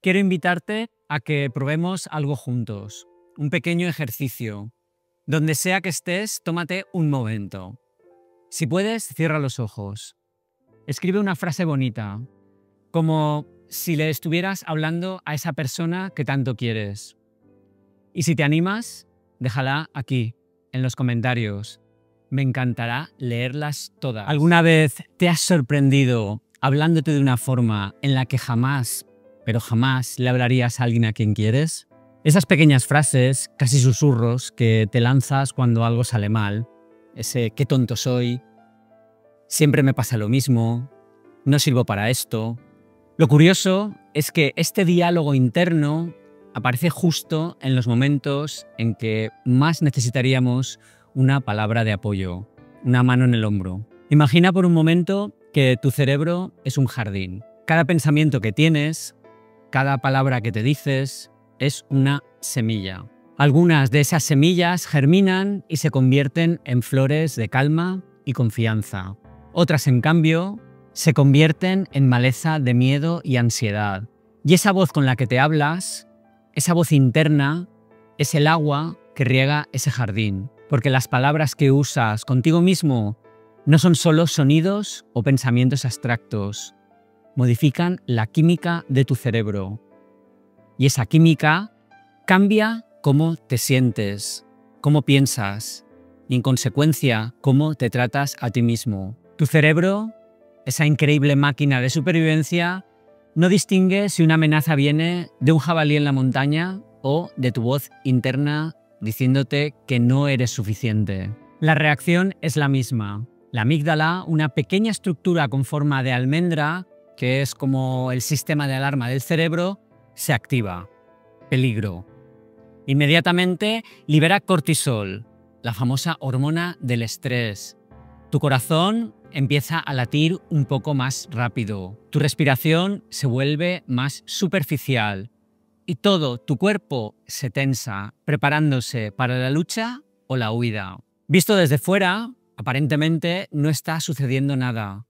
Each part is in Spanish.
quiero invitarte a que probemos algo juntos, un pequeño ejercicio. Donde sea que estés, tómate un momento. Si puedes, cierra los ojos. Escribe una frase bonita, como si le estuvieras hablando a esa persona que tanto quieres. Y si te animas, déjala aquí, en los comentarios. Me encantará leerlas todas. ¿Alguna vez te has sorprendido hablándote de una forma en la que jamás, pero jamás le hablarías a alguien a quien quieres? Esas pequeñas frases, casi susurros, que te lanzas cuando algo sale mal, ese qué tonto soy, siempre me pasa lo mismo, no sirvo para esto. Lo curioso es que este diálogo interno aparece justo en los momentos en que más necesitaríamos una palabra de apoyo, una mano en el hombro. Imagina por un momento que tu cerebro es un jardín. Cada pensamiento que tienes, cada palabra que te dices, es una semilla. Algunas de esas semillas germinan y se convierten en flores de calma y confianza. Otras, en cambio, se convierten en maleza de miedo y ansiedad. Y esa voz con la que te hablas, esa voz interna, es el agua que riega ese jardín. Porque las palabras que usas contigo mismo no son solo sonidos o pensamientos abstractos, modifican la química de tu cerebro. Y esa química cambia cómo te sientes, cómo piensas y en consecuencia cómo te tratas a ti mismo. Tu cerebro, esa increíble máquina de supervivencia, no distingue si una amenaza viene de un jabalí en la montaña o de tu voz interna diciéndote que no eres suficiente. La reacción es la misma. La amígdala, una pequeña estructura con forma de almendra, que es como el sistema de alarma del cerebro, se activa. Peligro. Inmediatamente libera cortisol, la famosa hormona del estrés. Tu corazón empieza a latir un poco más rápido. Tu respiración se vuelve más superficial. Y todo tu cuerpo se tensa, preparándose para la lucha o la huida. Visto desde fuera, aparentemente no está sucediendo nada.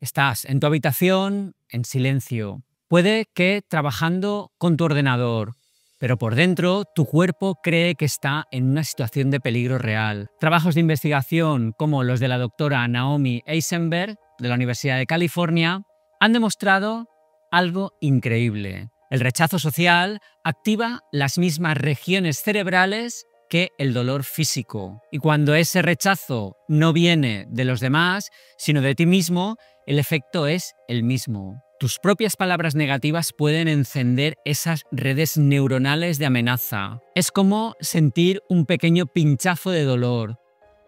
Estás en tu habitación, en silencio. Puede que trabajando con tu ordenador, pero por dentro tu cuerpo cree que está en una situación de peligro real. Trabajos de investigación como los de la doctora Naomi Eisenberg de la Universidad de California han demostrado algo increíble. El rechazo social activa las mismas regiones cerebrales que el dolor físico. Y cuando ese rechazo no viene de los demás, sino de ti mismo, el efecto es el mismo. Tus propias palabras negativas pueden encender esas redes neuronales de amenaza. Es como sentir un pequeño pinchazo de dolor,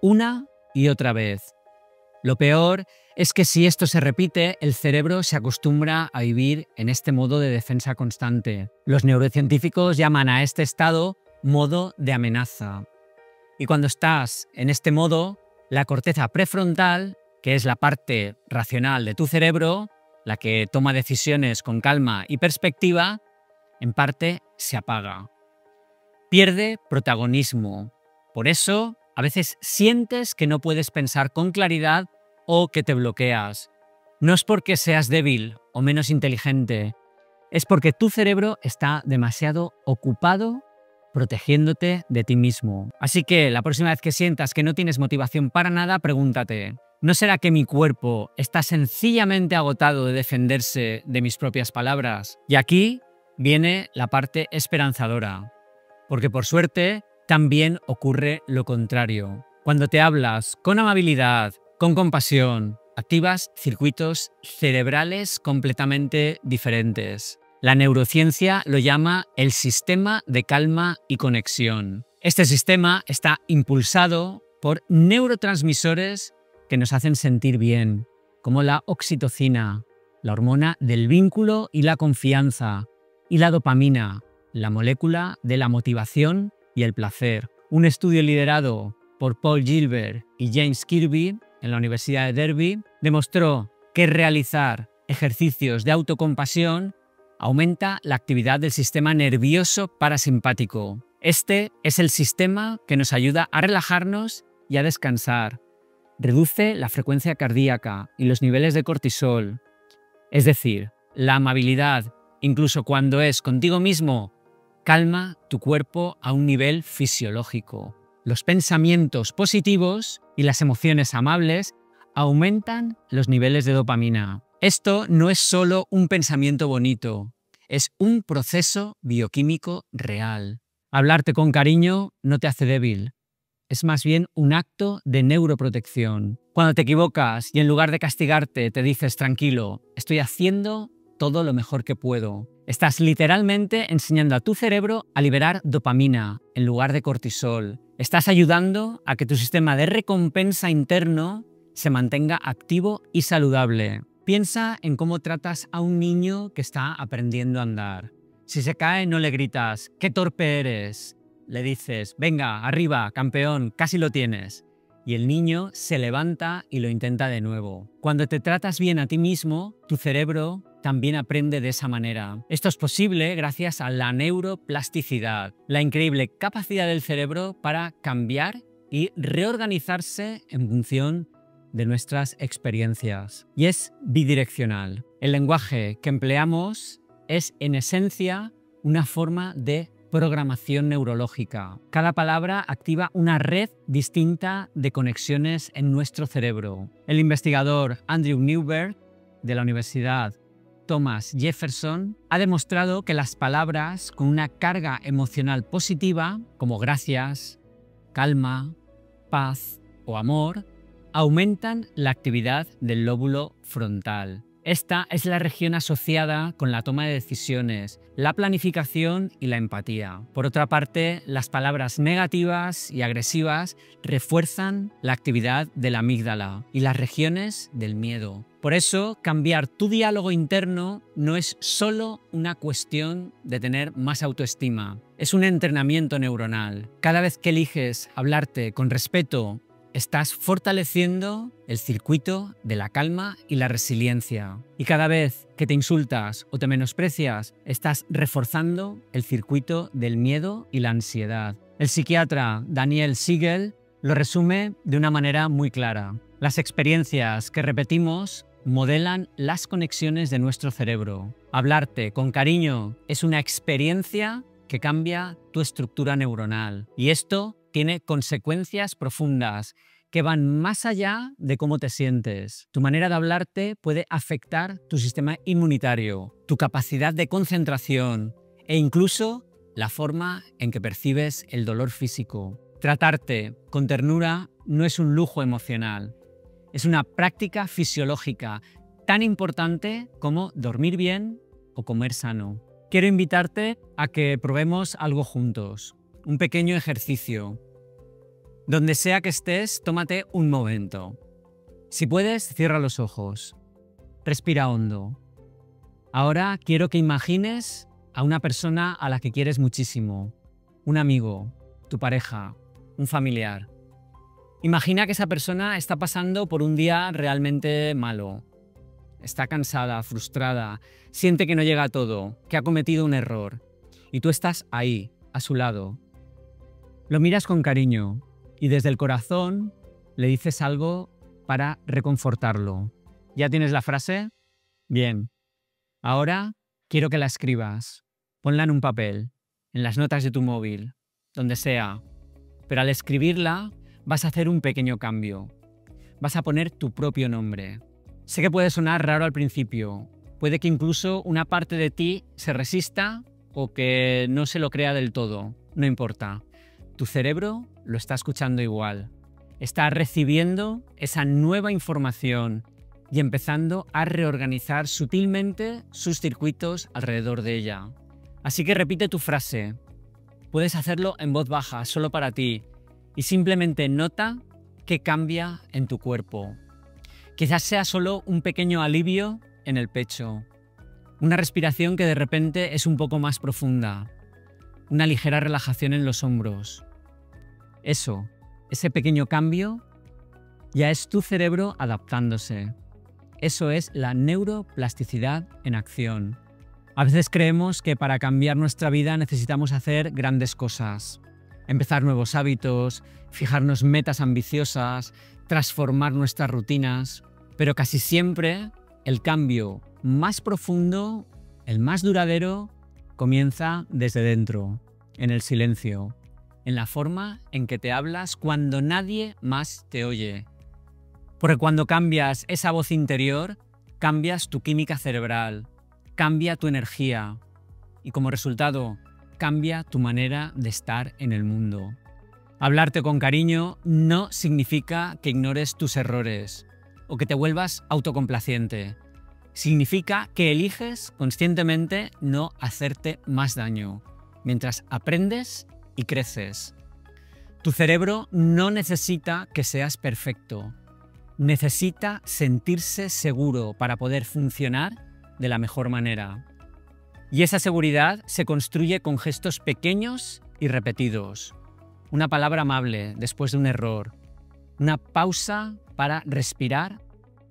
una y otra vez. Lo peor es que si esto se repite, el cerebro se acostumbra a vivir en este modo de defensa constante. Los neurocientíficos llaman a este estado modo de amenaza. Y cuando estás en este modo, la corteza prefrontal, que es la parte racional de tu cerebro, la que toma decisiones con calma y perspectiva, en parte se apaga. Pierde protagonismo. Por eso, a veces sientes que no puedes pensar con claridad o que te bloqueas. No es porque seas débil o menos inteligente, es porque tu cerebro está demasiado ocupado protegiéndote de ti mismo. Así que la próxima vez que sientas que no tienes motivación para nada, pregúntate, ¿no será que mi cuerpo está sencillamente agotado de defenderse de mis propias palabras? Y aquí viene la parte esperanzadora, porque por suerte también ocurre lo contrario. Cuando te hablas con amabilidad, con compasión, activas circuitos cerebrales completamente diferentes. La neurociencia lo llama el sistema de calma y conexión. Este sistema está impulsado por neurotransmisores que nos hacen sentir bien, como la oxitocina, la hormona del vínculo y la confianza, y la dopamina, la molécula de la motivación y el placer. Un estudio liderado por Paul Gilbert y James Kirby en la Universidad de Derby demostró que realizar ejercicios de autocompasión aumenta la actividad del sistema nervioso parasimpático. Este es el sistema que nos ayuda a relajarnos y a descansar. Reduce la frecuencia cardíaca y los niveles de cortisol. Es decir, la amabilidad incluso cuando es contigo mismo, calma tu cuerpo a un nivel fisiológico. Los pensamientos positivos y las emociones amables aumentan los niveles de dopamina. Esto no es solo un pensamiento bonito, es un proceso bioquímico real. Hablarte con cariño no te hace débil, es más bien un acto de neuroprotección. Cuando te equivocas y en lugar de castigarte te dices tranquilo, estoy haciendo todo lo mejor que puedo. Estás literalmente enseñando a tu cerebro a liberar dopamina en lugar de cortisol. Estás ayudando a que tu sistema de recompensa interno se mantenga activo y saludable. Piensa en cómo tratas a un niño que está aprendiendo a andar. Si se cae, no le gritas, ¡qué torpe eres! Le dices, venga, arriba, campeón, casi lo tienes. Y el niño se levanta y lo intenta de nuevo. Cuando te tratas bien a ti mismo, tu cerebro también aprende de esa manera. Esto es posible gracias a la neuroplasticidad, la increíble capacidad del cerebro para cambiar y reorganizarse en función de nuestras experiencias. Y es bidireccional. El lenguaje que empleamos es en esencia una forma de programación neurológica. Cada palabra activa una red distinta de conexiones en nuestro cerebro. El investigador Andrew Newberg de la Universidad Thomas Jefferson ha demostrado que las palabras con una carga emocional positiva, como gracias, calma, paz o amor, aumentan la actividad del lóbulo frontal. Esta es la región asociada con la toma de decisiones, la planificación y la empatía. Por otra parte, las palabras negativas y agresivas refuerzan la actividad de la amígdala y las regiones del miedo. Por eso, cambiar tu diálogo interno no es solo una cuestión de tener más autoestima, es un entrenamiento neuronal. Cada vez que eliges hablarte con respeto estás fortaleciendo el circuito de la calma y la resiliencia. Y cada vez que te insultas o te menosprecias, estás reforzando el circuito del miedo y la ansiedad. El psiquiatra Daniel Siegel lo resume de una manera muy clara. Las experiencias que repetimos modelan las conexiones de nuestro cerebro. Hablarte con cariño es una experiencia que cambia tu estructura neuronal. Y esto tiene consecuencias profundas que van más allá de cómo te sientes. Tu manera de hablarte puede afectar tu sistema inmunitario, tu capacidad de concentración e incluso la forma en que percibes el dolor físico. Tratarte con ternura no es un lujo emocional, es una práctica fisiológica tan importante como dormir bien o comer sano. Quiero invitarte a que probemos algo juntos un pequeño ejercicio. Donde sea que estés, tómate un momento. Si puedes, cierra los ojos. Respira hondo. Ahora quiero que imagines a una persona a la que quieres muchísimo. Un amigo, tu pareja, un familiar. Imagina que esa persona está pasando por un día realmente malo. Está cansada, frustrada, siente que no llega a todo, que ha cometido un error. Y tú estás ahí, a su lado, lo miras con cariño y desde el corazón le dices algo para reconfortarlo. ¿Ya tienes la frase? Bien. Ahora quiero que la escribas. Ponla en un papel, en las notas de tu móvil, donde sea. Pero al escribirla vas a hacer un pequeño cambio. Vas a poner tu propio nombre. Sé que puede sonar raro al principio. Puede que incluso una parte de ti se resista o que no se lo crea del todo. No importa. Tu cerebro lo está escuchando igual. Está recibiendo esa nueva información y empezando a reorganizar sutilmente sus circuitos alrededor de ella. Así que repite tu frase. Puedes hacerlo en voz baja, solo para ti, y simplemente nota qué cambia en tu cuerpo. Quizás sea solo un pequeño alivio en el pecho, una respiración que de repente es un poco más profunda, una ligera relajación en los hombros, eso, ese pequeño cambio, ya es tu cerebro adaptándose. Eso es la neuroplasticidad en acción. A veces creemos que para cambiar nuestra vida necesitamos hacer grandes cosas, empezar nuevos hábitos, fijarnos metas ambiciosas, transformar nuestras rutinas, pero casi siempre el cambio más profundo el más duradero, comienza desde dentro, en el silencio, en la forma en que te hablas cuando nadie más te oye. Porque cuando cambias esa voz interior, cambias tu química cerebral, cambia tu energía y como resultado cambia tu manera de estar en el mundo. Hablarte con cariño no significa que ignores tus errores o que te vuelvas autocomplaciente. Significa que eliges conscientemente no hacerte más daño, mientras aprendes y creces. Tu cerebro no necesita que seas perfecto. Necesita sentirse seguro para poder funcionar de la mejor manera. Y esa seguridad se construye con gestos pequeños y repetidos. Una palabra amable después de un error. Una pausa para respirar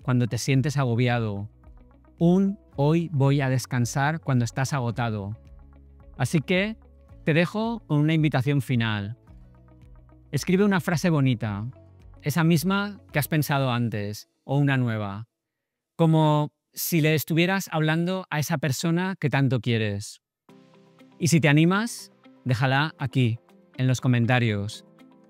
cuando te sientes agobiado. Un hoy voy a descansar cuando estás agotado. Así que te dejo con una invitación final. Escribe una frase bonita, esa misma que has pensado antes, o una nueva, como si le estuvieras hablando a esa persona que tanto quieres. Y si te animas, déjala aquí, en los comentarios.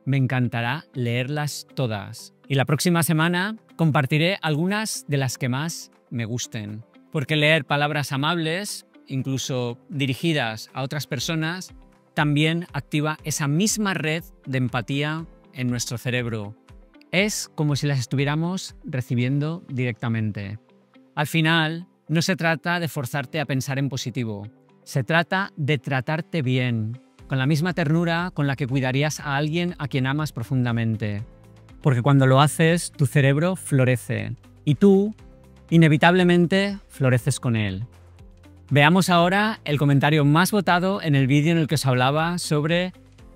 Me encantará leerlas todas. Y la próxima semana compartiré algunas de las que más me gusten. Porque leer palabras amables, incluso dirigidas a otras personas, también activa esa misma red de empatía en nuestro cerebro. Es como si las estuviéramos recibiendo directamente. Al final, no se trata de forzarte a pensar en positivo, se trata de tratarte bien, con la misma ternura con la que cuidarías a alguien a quien amas profundamente. Porque cuando lo haces, tu cerebro florece y tú, inevitablemente, floreces con él. Veamos ahora el comentario más votado en el vídeo en el que os hablaba sobre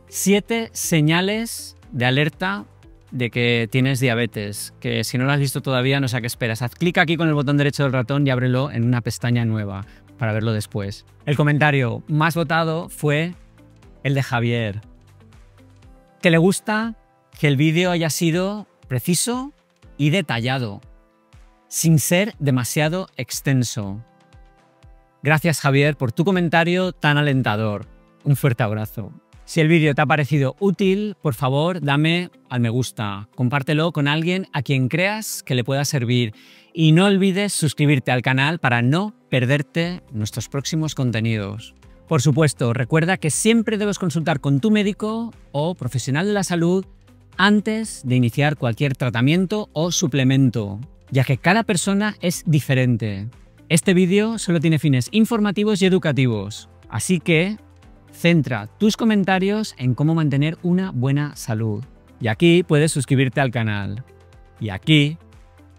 siete señales de alerta de que tienes diabetes, que si no lo has visto todavía no sé a qué esperas. Haz clic aquí con el botón derecho del ratón y ábrelo en una pestaña nueva para verlo después. El comentario más votado fue el de Javier, que le gusta que el vídeo haya sido preciso y detallado, sin ser demasiado extenso. Gracias Javier por tu comentario tan alentador. Un fuerte abrazo. Si el vídeo te ha parecido útil, por favor dame al me gusta, compártelo con alguien a quien creas que le pueda servir y no olvides suscribirte al canal para no perderte nuestros próximos contenidos. Por supuesto, recuerda que siempre debes consultar con tu médico o profesional de la salud antes de iniciar cualquier tratamiento o suplemento, ya que cada persona es diferente. Este vídeo solo tiene fines informativos y educativos, así que centra tus comentarios en cómo mantener una buena salud. Y aquí puedes suscribirte al canal. Y aquí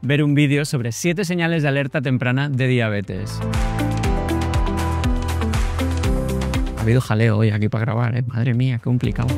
ver un vídeo sobre 7 señales de alerta temprana de diabetes. Ha habido jaleo hoy aquí para grabar, ¿eh? Madre mía, qué complicado.